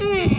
Hey.